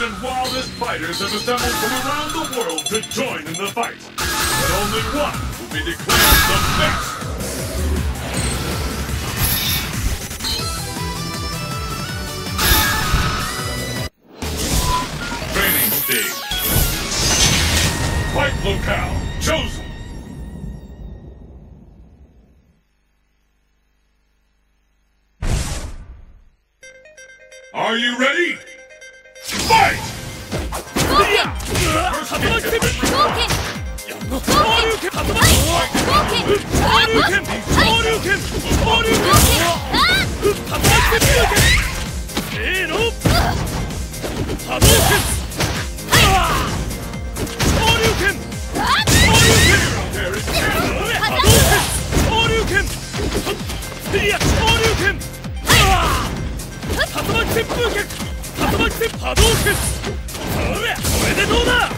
and wildest fighters have assembled from around the world to join in the fight. But only one will be declared the best. Training stage. Fight locale chosen. Are you ready? 竜拳竜巻旋風拳竜巻旋波動拳それこれでどうだ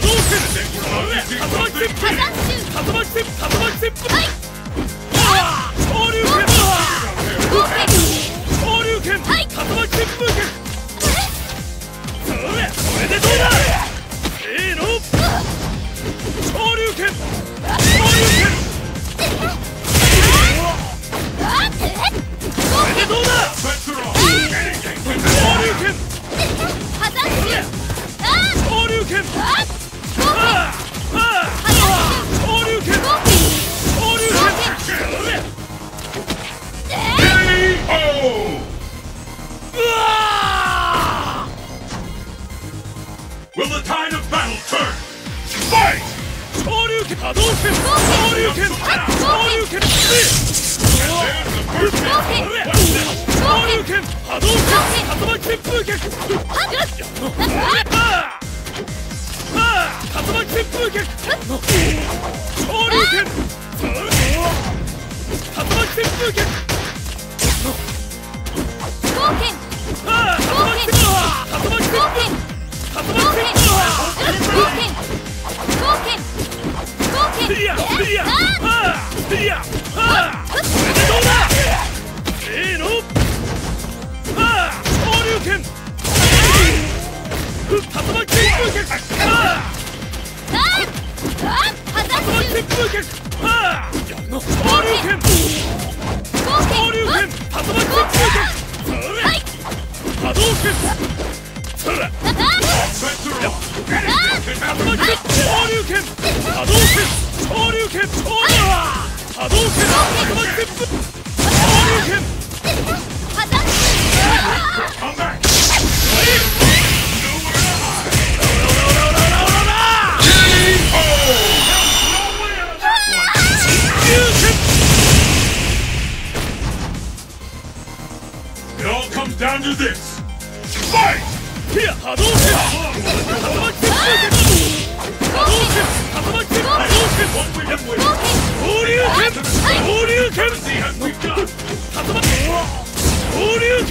動拳 Then 波動拳それ動拳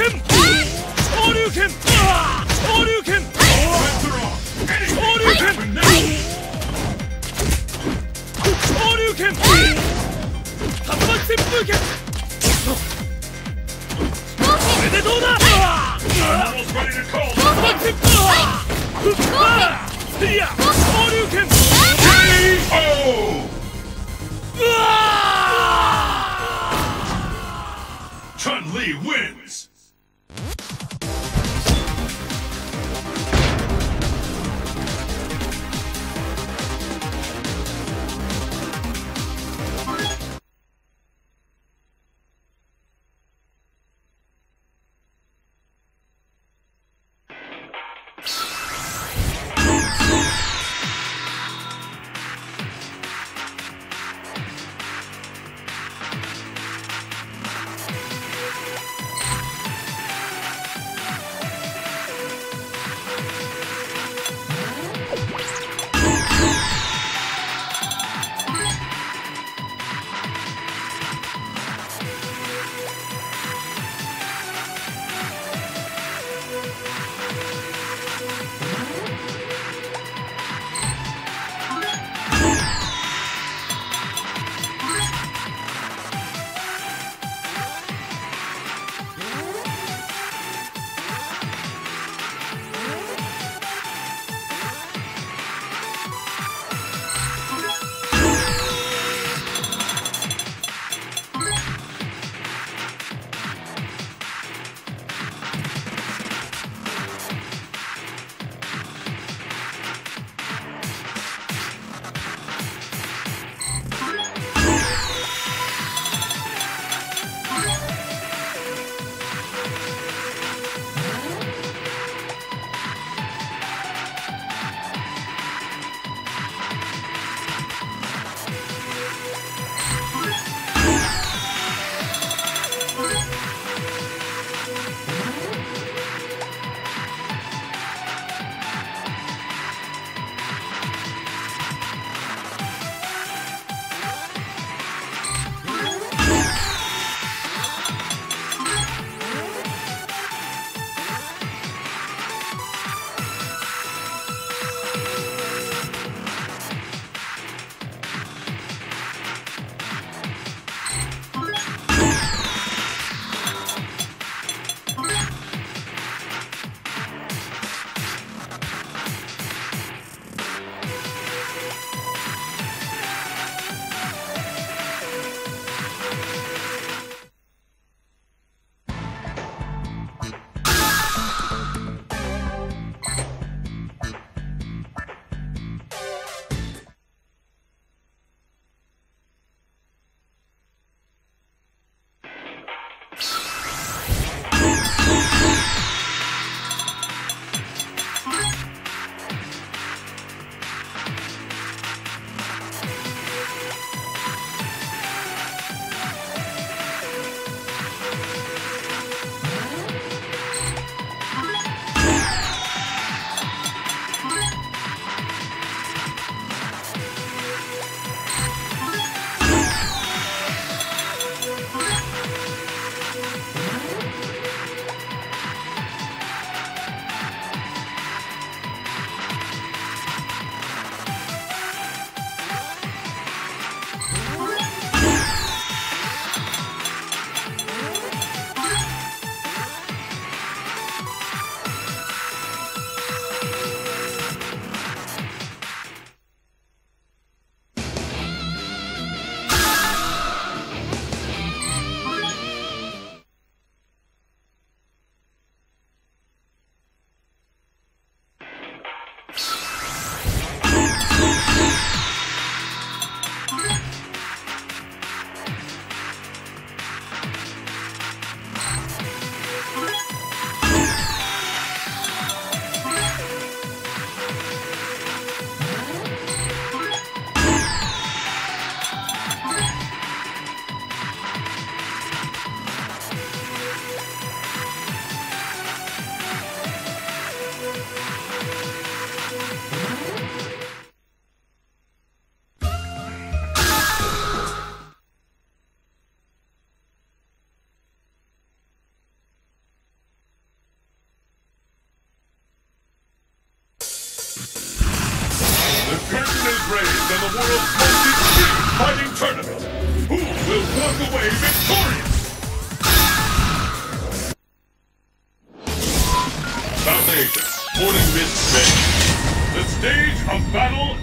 him!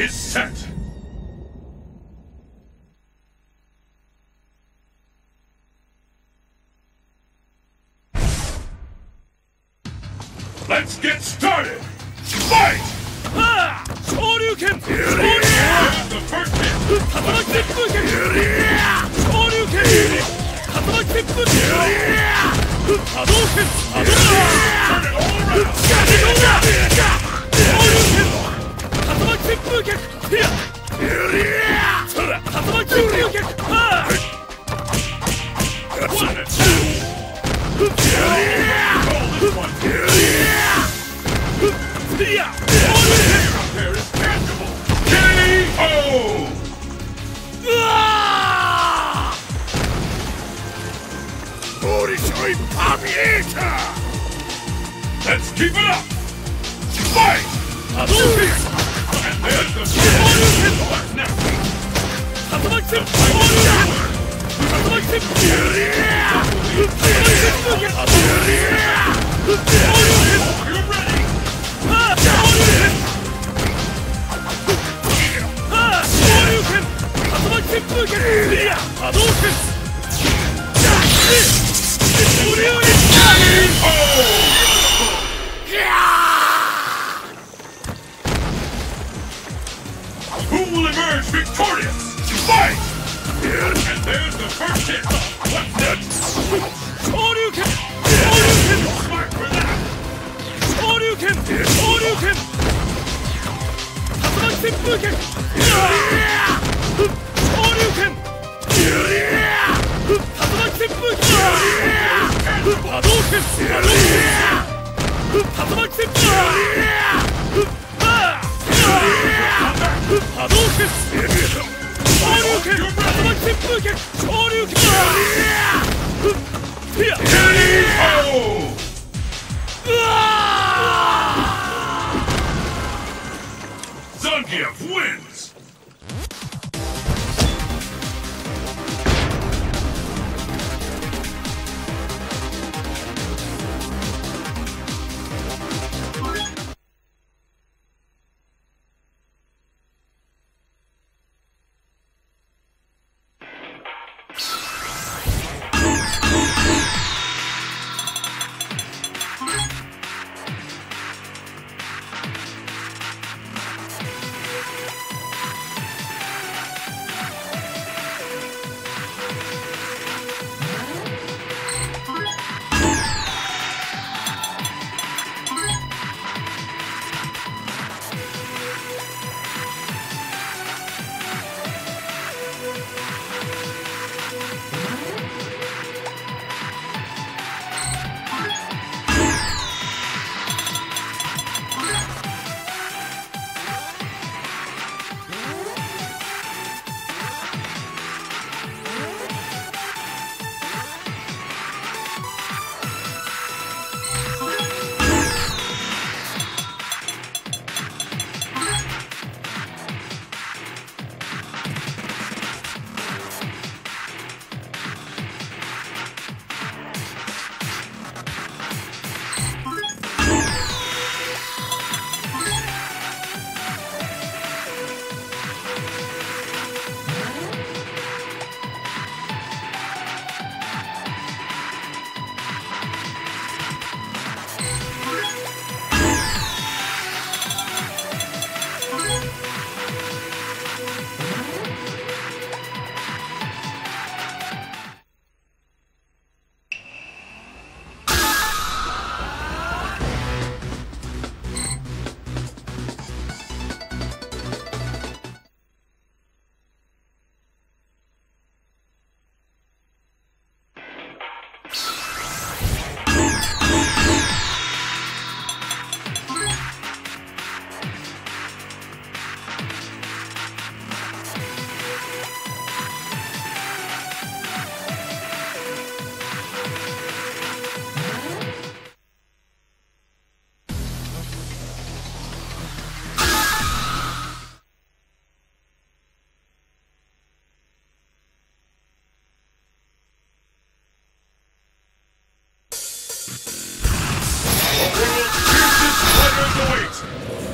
is set. Let's get started! Fight! Ha! Shoryuken! The first hit! Katamaki Seppuken! Shoryuken! Katamaki Seppuken! Hadouken! Hadouken! Turn it all around! Shoryuken! 竜客竜客 Zangief wins!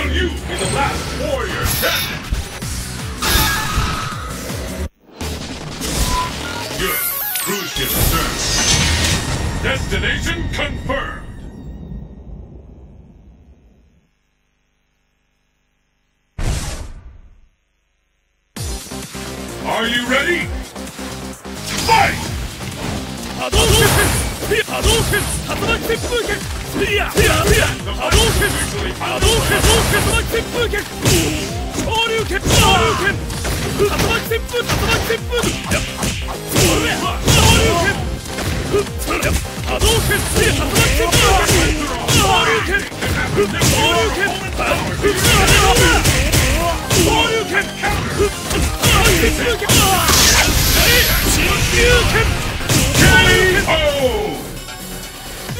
Will you be the last warrior standing? Good. Cruise ship returns. Destination confirmed. Are you ready? Fight! Hadouken! Hadouken! Hadouken!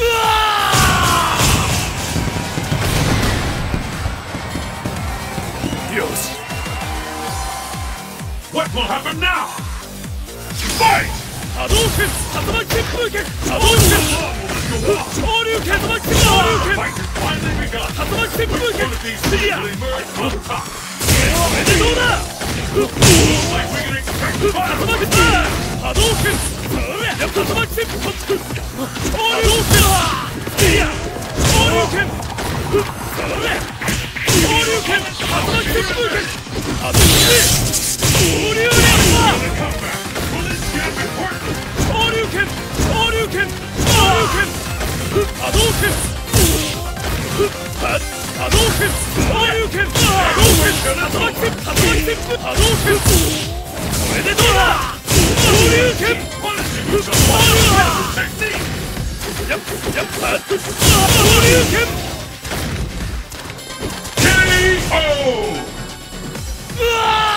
Oh! よし What will happen now? Fight! どう剣 Oh! Ah!